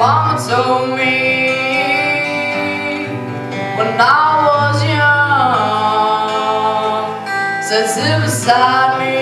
mama told me when I was young, said sit beside me,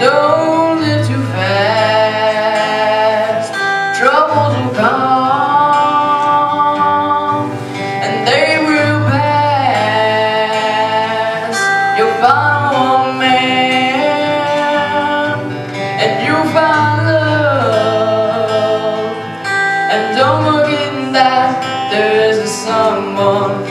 Don't live too fast. Troubles will come, and they will pass. You'll find man, and you'll find love. And don't forget that there is a someone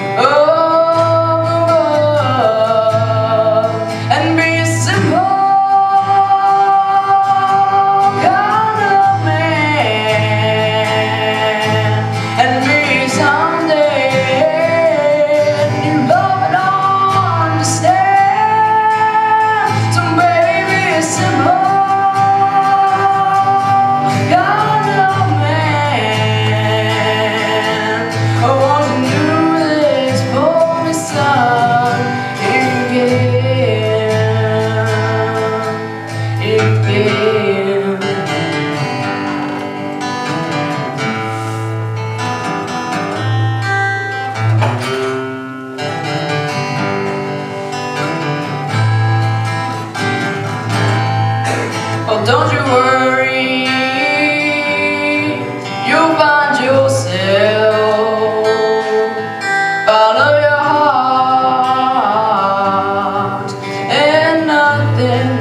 Don't you worry. You'll find yourself Follow your heart. And nothing